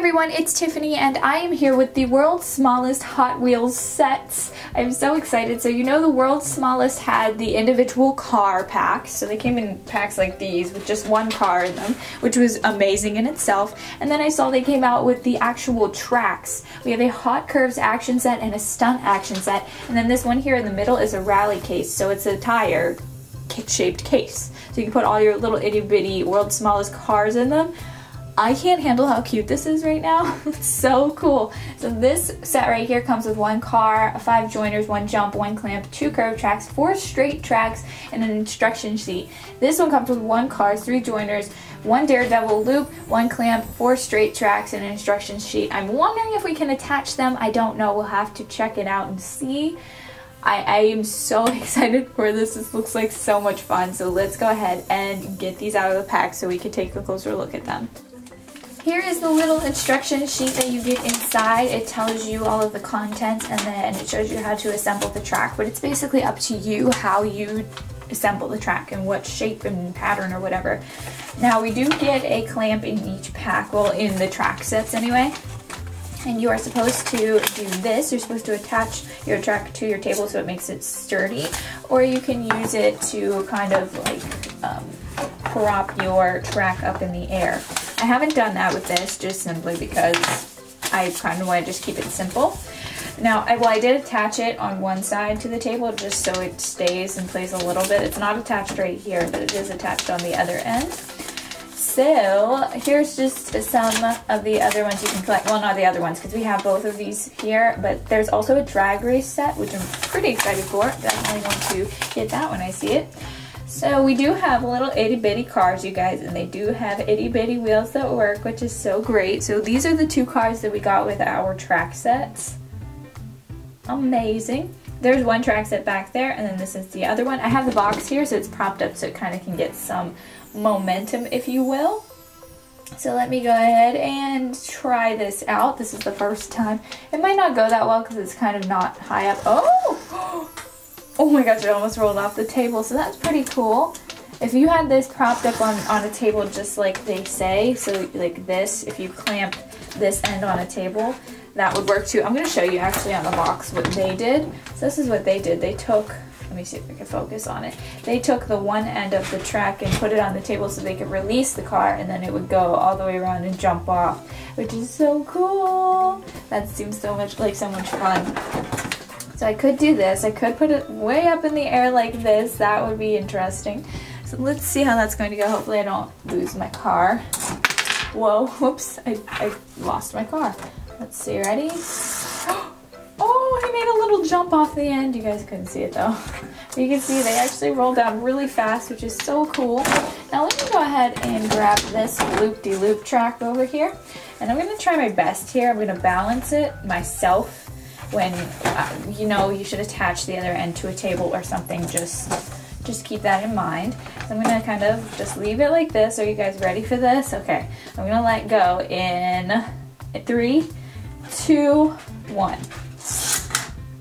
everyone, it's Tiffany and I am here with the world's smallest Hot Wheels sets. I'm so excited. So you know the world's smallest had the individual car packs. So they came in packs like these with just one car in them, which was amazing in itself. And then I saw they came out with the actual tracks. We have a Hot Curves action set and a Stunt action set. And then this one here in the middle is a rally case. So it's a tire shaped case. So you can put all your little itty bitty world's smallest cars in them. I can't handle how cute this is right now. it's so cool. So this set right here comes with one car, five joiners, one jump, one clamp, two curve tracks, four straight tracks, and an instruction sheet. This one comes with one car, three joiners, one daredevil loop, one clamp, four straight tracks, and an instruction sheet. I'm wondering if we can attach them. I don't know. We'll have to check it out and see. I, I, am so excited for this. This looks like so much fun. So let's go ahead and get these out of the pack so we can take a closer look at them. Here is the little instruction sheet that you get inside. It tells you all of the contents and then it shows you how to assemble the track. But it's basically up to you how you assemble the track and what shape and pattern or whatever. Now we do get a clamp in each pack, well in the track sets anyway. And you are supposed to do this. You're supposed to attach your track to your table so it makes it sturdy. Or you can use it to kind of like um, prop your track up in the air. I haven't done that with this just simply because I kind of want to just keep it simple. Now, I, well, I did attach it on one side to the table just so it stays and plays a little bit. It's not attached right here, but it is attached on the other end. So here's just some of the other ones you can collect. Well, not the other ones because we have both of these here, but there's also a drag race set, which I'm pretty excited for. Definitely want to get that when I see it. So we do have little itty bitty cars, you guys, and they do have itty bitty wheels that work, which is so great. So these are the two cars that we got with our track sets. Amazing. There's one track set back there, and then this is the other one. I have the box here, so it's propped up so it kind of can get some momentum, if you will. So let me go ahead and try this out. This is the first time. It might not go that well because it's kind of not high up. Oh! Oh my gosh, it almost rolled off the table. So that's pretty cool. If you had this propped up on, on a table just like they say, so like this, if you clamp this end on a table, that would work too. I'm going to show you actually on the box what they did. So this is what they did. They took, let me see if I can focus on it. They took the one end of the track and put it on the table so they could release the car and then it would go all the way around and jump off, which is so cool. That seems so much like so much fun. So I could do this. I could put it way up in the air like this. That would be interesting. So let's see how that's going to go. Hopefully I don't lose my car. Whoa, whoops, I, I lost my car. Let's see, ready? Oh, he made a little jump off the end. You guys couldn't see it though. You can see they actually rolled down really fast, which is so cool. Now let me go ahead and grab this loop-de-loop -loop track over here. And I'm gonna try my best here. I'm gonna balance it myself when uh, you know you should attach the other end to a table or something just just keep that in mind. So I'm gonna kind of just leave it like this. Are you guys ready for this? Okay. I'm gonna let go in three two one.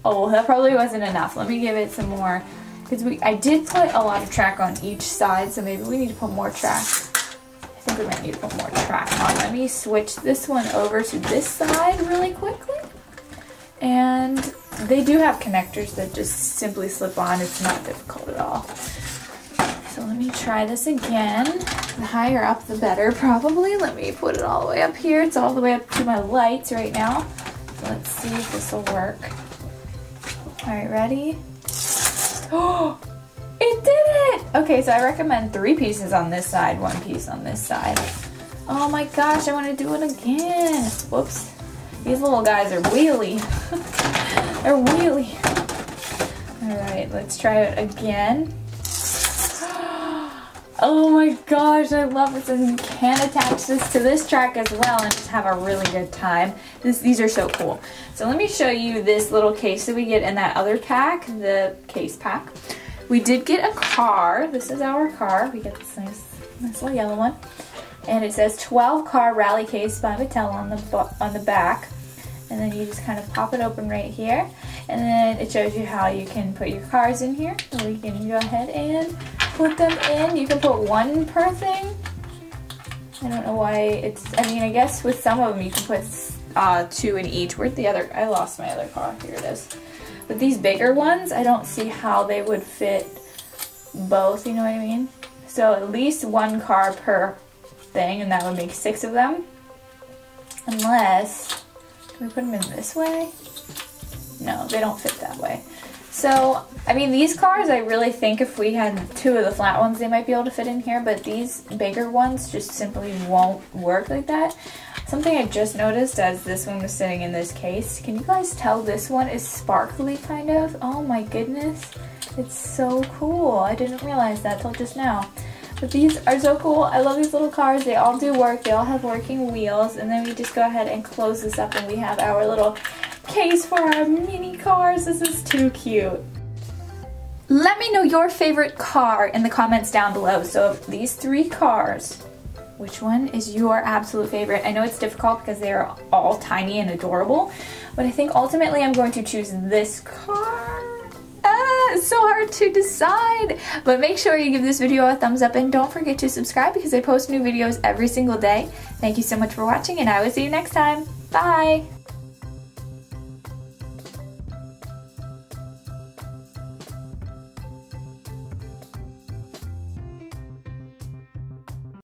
Oh that probably wasn't enough. Let me give it some more because we I did put a lot of track on each side so maybe we need to put more track. I think we might need to put more track on. Let me switch this one over to this side really quickly and they do have connectors that just simply slip on. It's not difficult at all. So let me try this again. The higher up, the better, probably. Let me put it all the way up here. It's all the way up to my lights right now. Let's see if this will work. All right, ready? Oh, it did it! Okay, so I recommend three pieces on this side, one piece on this side. Oh my gosh, I want to do it again. Whoops. These little guys are wheelie. They're wheelie. Alright, let's try it again. Oh my gosh, I love this and you can attach this to this track as well and just have a really good time. This, these are so cool. So let me show you this little case that we get in that other pack, the case pack. We did get a car. This is our car. We get this nice, nice little yellow one and it says 12 car rally case by Mattel on the on the back and then you just kind of pop it open right here and then it shows you how you can put your cars in here so we can go ahead and put them in you can put one per thing I don't know why it's, I mean, I guess with some of them you can put uh, two in each. Where'd the other, I lost my other car, here it is. But these bigger ones, I don't see how they would fit both, you know what I mean? So at least one car per thing, and that would make six of them. Unless, can we put them in this way? No, they don't fit that way. So, I mean, these cars, I really think if we had two of the flat ones, they might be able to fit in here, but these bigger ones just simply won't work like that. Something I just noticed as this one was sitting in this case, can you guys tell this one is sparkly kind of? Oh my goodness, it's so cool. I didn't realize that till just now. But these are so cool. I love these little cars. They all do work. They all have working wheels. And then we just go ahead and close this up and we have our little case for our mini cars. This is too cute. Let me know your favorite car in the comments down below. So of these three cars, which one is your absolute favorite? I know it's difficult because they are all tiny and adorable, but I think ultimately I'm going to choose this car. It's so hard to decide. But make sure you give this video a thumbs up and don't forget to subscribe because I post new videos every single day. Thank you so much for watching and I will see you next time. Bye!